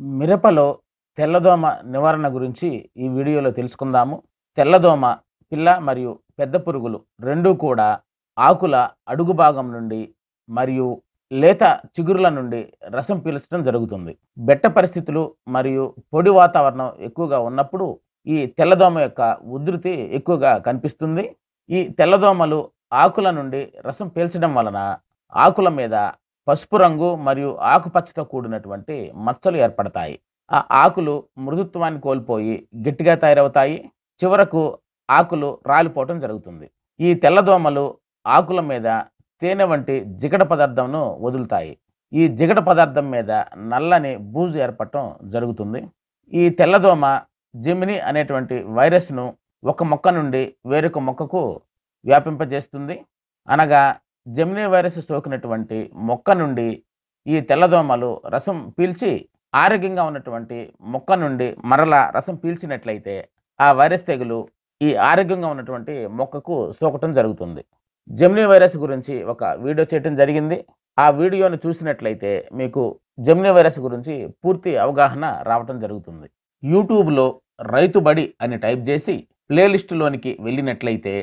మిరపలో తెల్లదోమ నివారణ గురించి ఈ వీడియోలో తెలుసుకుందాము. తెల్లదోమ పిల్ల మరియు పెద్ద పురుగులు రెండూ కూడా ఆకుల అడుగు భాగం నుండి మరియు లేత చిగురుల నుండి రసం పీల్చడం జరుగుతుంది. బెట్ట పరిస్థితులు మరియు పొడి వాతావరణం ఎక్కువగా ఉన్నప్పుడు ఈ తెల్లదోమ యొక్క ఉధృతి ఎక్కువగా కనిపిస్తుంది. ఈ తెల్లదోమలు ఆకుల నుండి రసం పీల్చడం వలన ఆకుల మీద పసుపు రంగు మరియు ఆకుపచ్చతో కూడినటువంటి మచ్చలు ఏర్పడతాయి. ఆ ఆకులు మృదుత్వాన్ని కోల్పోయి గట్టిగా తయారవుతాయి. చివరకు ఆకులు రాలిపోవటం జరుగుతుంది. ఈ తెల్లదోమలు ఆకుల మీద తేనె వంటి జిగట పదార్థంను వదులుతాయి. ఈ జిగట పదార్థం మీద నల్లని బూజు ఏర్పడటం జరుగుతుంది. ఈ తెల్లదోమ జెమిని అనేటువంటి వైరస్ను ఒక మొక్క నుండి వేరొక మొక్కకు వ్యాపింపజేస్తుంది. అనగా జెమినీ వైరస్ సోకినటువంటి మొక్క నుండి ఈ తెల్లదోమలు రసం పీల్చి ఆరోగ్యంగా ఉన్నటువంటి మొక్క నుండి మరలా రసం పీల్చినట్లయితే ఆ వైరస్ తెగులు ఈ ఆరోగ్యంగా ఉన్నటువంటి మొక్కకు సోకటం జరుగుతుంది. జెమినీ వైరస్ గురించి ఒక వీడియో చేయటం జరిగింది. ఆ వీడియోను చూసినట్లయితే మీకు జెమినీ వైరస్ గురించి పూర్తి అవగాహన రావటం జరుగుతుంది. యూట్యూబ్లో రైతుబడి అని టైప్ చేసి ప్లేలిస్టులోనికి వెళ్ళినట్లయితే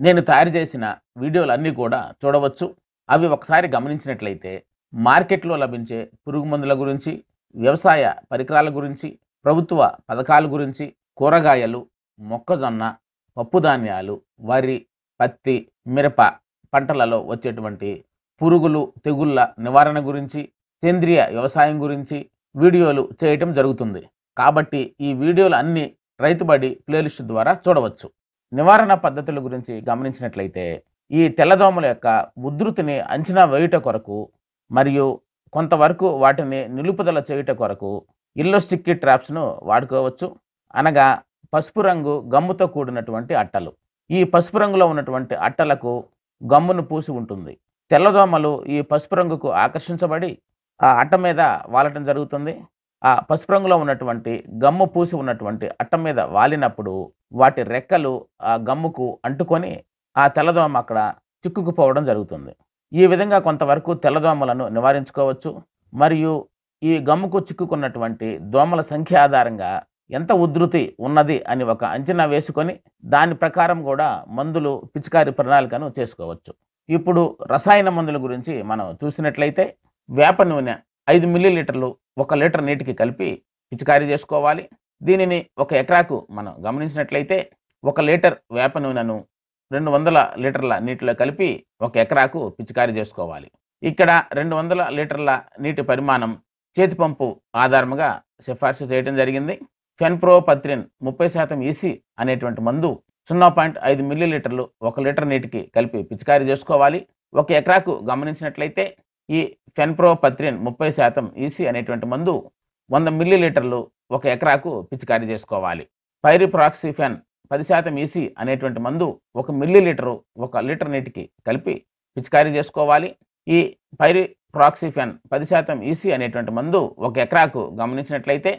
నేను తయారు చేసిన వీడియోలు అన్నీ కూడా చూడవచ్చు. అవి ఒకసారి గమనించినట్లయితే మార్కెట్లో లభించే పురుగు మందుల గురించి వ్యవసాయ పరికరాల గురించి ప్రభుత్వ పథకాల గురించి కూరగాయలు మొక్కజొన్న పప్పుధాన్యాలు వరి పత్తి మిరప పంటలలో వచ్చేటువంటి పురుగులు తెగుళ్ళ నివారణ గురించి సేంద్రియ వ్యవసాయం గురించి వీడియోలు చేయటం జరుగుతుంది. కాబట్టి ఈ వీడియోలు అన్నీ రైతుబడి ప్లేలిస్ట్ ద్వారా చూడవచ్చు. నివారణ పద్ధతుల గురించి గమనించినట్లయితే ఈ తెల్లదోమల యొక్క ఉధృతిని అంచనా వేయుట కొరకు మరియు కొంతవరకు వాటిని నిలుపుదల చేయుట కొరకు ఇల్లో స్టిక్కీ ట్రాప్స్ను వాడుకోవచ్చు. అనగా పసుపు రంగు గమ్ముతో కూడినటువంటి అట్టలు. ఈ పసుపు రంగులో ఉన్నటువంటి అట్టలకు గమ్మును పూసి ఉంటుంది. తెల్లదోమలు ఈ పసుపు రంగుకు ఆకర్షించబడి ఆ అట్ట మీద వాలటం జరుగుతుంది. ఆ పసుపు రంగులో ఉన్నటువంటి గమ్ము పూసి ఉన్నటువంటి అట్ట మీద వాలినప్పుడు వాటి రెక్కలు ఆ గమ్ముకు అంటుకొని ఆ తెల్లదోమ అక్కడ చిక్కుకుపోవడం జరుగుతుంది. ఈ విధంగా కొంతవరకు తెల్లదోమలను నివారించుకోవచ్చు. మరియు ఈ గమ్ముకు చిక్కుకున్నటువంటి దోమల సంఖ్య ఆధారంగా ఎంత ఉధృతి ఉన్నది అని ఒక అంచనా వేసుకొని దాని ప్రకారం కూడా మందులు పిచికారి ప్రణాళికను చేసుకోవచ్చు. ఇప్పుడు రసాయన మందుల గురించి మనం చూసినట్లయితే వేప నూనె ఐదు మిల్లీలీటర్లు ఒక లీటర్ నీటికి కలిపి పిచికారీ చేసుకోవాలి. దీనిని ఒక ఎకరాకు మనం గమనించినట్లయితే ఒక లీటర్ వేప నూనెను రెండు వందల లీటర్ల నీటిలో కలిపి ఒక ఎకరాకు పిచికారీ చేసుకోవాలి. ఇక్కడ రెండు వందల లీటర్ల నీటి పరిమాణం చేతి పంపు ఆధారముగా సిఫార్సు చేయడం జరిగింది. ఫెన్ప్రోపత్రిన్ ముప్పై శాతం ఈసీ అనేటువంటి మందు సున్నా పాయింట్ ఐదు మిల్లీ లీటర్లు ఒక లీటర్ నీటికి కలిపి పిచికారీ చేసుకోవాలి. ఒక ఎకరాకు గమనించినట్లయితే ఈ ఫెన్ప్రోపత్రిన్ ముప్పై శాతం ఈసీ అనేటువంటి మందు వంద మిల్లీ లీటర్లు ఒక ఎకరాకు పిచికారీ చేసుకోవాలి. పైరిప్రాక్సిఫెన్ పది శాతం ఈసీ అనేటువంటి మందు ఒక మిల్లీ లీటరు ఒక లీటర్ నీటికి కలిపి పిచికారీ చేసుకోవాలి. ఈ పైరిప్రాక్సిఫెన్ పది శాతం ఈసీ అనేటువంటి మందు ఒక ఎకరాకు గమనించినట్లయితే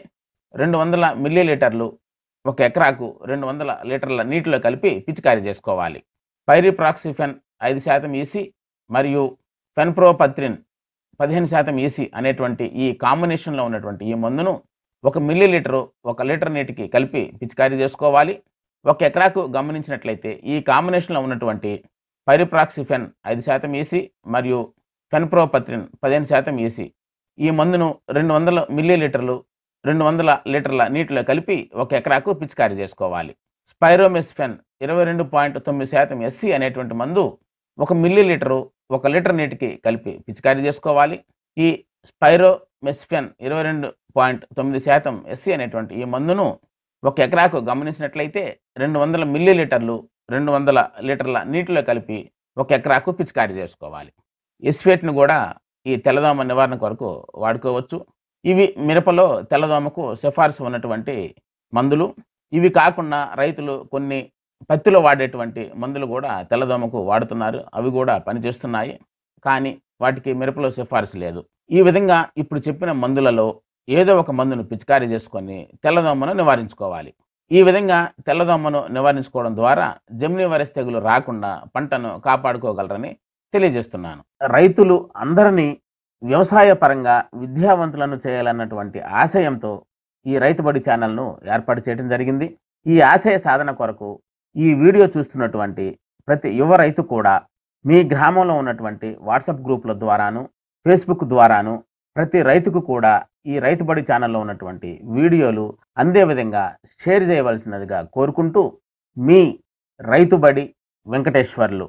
రెండు వందల మిల్లీ లీటర్లు ఒక ఎకరాకు రెండు వందల లీటర్ల నీటిలో కలిపి పిచికారీ చేసుకోవాలి. పైరిప్రాక్సిఫెన్ ఐదు శాతం ఈసీ మరియు ఫెన్ప్రోపత్రిన్ పదిహేను శాతం ఈసీ అనేటువంటి ఈ కాంబినేషన్లో ఉన్నటువంటి ఈ మందును ఒక మిల్లీ లీటరు ఒక లీటర్ నీటికి కలిపి పిచికారీ చేసుకోవాలి. ఒక ఎకరాకు గమనించినట్లయితే ఈ కాంబినేషన్లో ఉన్నటువంటి పైరిప్రాక్సిఫెన్ ఐదు శాతం ఈసీ మరియు ఫెన్ప్రోపత్రిన్ పదిహేను శాతం ఈసీ ఈ మందును రెండు వందల మిల్లీ లీటర్లు రెండు వందల లీటర్ల నీటిలో కలిపి ఒక ఎకరాకు పిచికారీ చేసుకోవాలి. స్పైరోమెస్ఫెన్ ఇరవై రెండు పాయింట్ తొమ్మిది శాతం ఎస్సీ అనేటువంటి మందు ఒక మిల్లీ లీటరు ఒక లీటర్ నీటికి కలిపి పిచికారీ చేసుకోవాలి. ఈ స్పైరోమెస్ఫెన్ ఇరవై రెండు పాయింట్ తొమ్మిది శాతం ఎస్సీ అనేటువంటి ఈ మందును ఒక ఎకరాకు గమనించినట్లయితే రెండు వందల మిల్లీ లీటర్లు రెండు వందల లీటర్ల నీటిలో కలిపి ఒక ఎకరాకు పిచికారీ చేసుకోవాలి. ఎస్ఫేట్ను కూడా ఈ తెల్లదోమ నివారణ కొరకు వాడుకోవచ్చు. ఇవి మిరపలో తెల్లదోమకు సిఫార్సు ఉన్నటువంటి మందులు. ఇవి కాకుండా రైతులు కొన్ని పత్తిలో వాడేటువంటి మందులు కూడా తెల్లదోమకు వాడుతున్నారు. అవి కూడా పనిచేస్తున్నాయి. కానీ వాటికి మిరపలో సిఫార్సు లేదు. ఈ విధంగా ఇప్పుడు చెప్పిన మందులలో ఏదో ఒక మందును పిచికారీ చేసుకొని తెల్లదోమను నివారించుకోవాలి. ఈ విధంగా తెల్లదోమను నివారించుకోవడం ద్వారా జమ్ని వైరస్ తెగులు రాకుండా పంటను కాపాడుకోగలరని తెలియజేస్తున్నాను. రైతులు అందరినీ వ్యవసాయ పరంగా విద్యావంతులను చేయాలన్నటువంటి ఆశయంతో ఈ రైతుబడి ఛానల్ను ఏర్పాటు చేయడం జరిగింది. ఈ ఆశయ సాధన కొరకు ఈ వీడియో చూస్తున్నటువంటి ప్రతి యువ రైతు కూడా మీ గ్రామంలో ఉన్నటువంటి వాట్సాప్ గ్రూపుల ద్వారాను ఫేస్బుక్ ద్వారాను ప్రతి రైతుకు కూడా ఈ రైతుబడి ఛానల్లో ఉన్నటువంటి వీడియోలు అందే విధంగా షేర్ చేయవలసినదిగా కోరుకుంటూ మీ రైతుబడి వెంకటేశ్వర్లు.